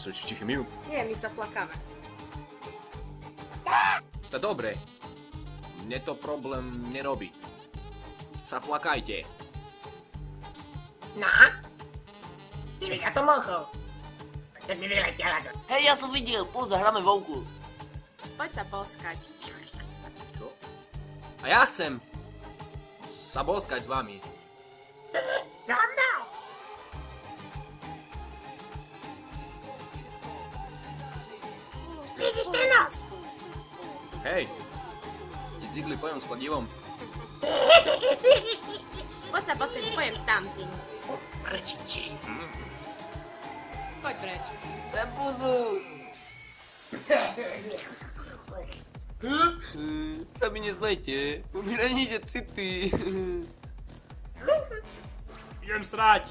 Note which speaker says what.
Speaker 1: Sa či chemiu?
Speaker 2: Nie, my sa plakáme.
Speaker 1: To dobre. Mne to problém nerobí. Sa flakajte.
Speaker 3: No? Si mi to mochol. Ste mi vyletela to.
Speaker 4: Hej, ja som videl, poď zahráme vonku.
Speaker 2: Poď sa boskať.
Speaker 1: Čo? A ja chcem sa boskať s vami.
Speaker 3: Za mnou!
Speaker 1: Эй! Иди поем с подъемом.
Speaker 2: Вот sa после поем станки. Прочичи.
Speaker 4: Хоть
Speaker 2: брать. За
Speaker 4: бузу. Сами не знаете, у ты ты. цветы.
Speaker 1: Идем срать.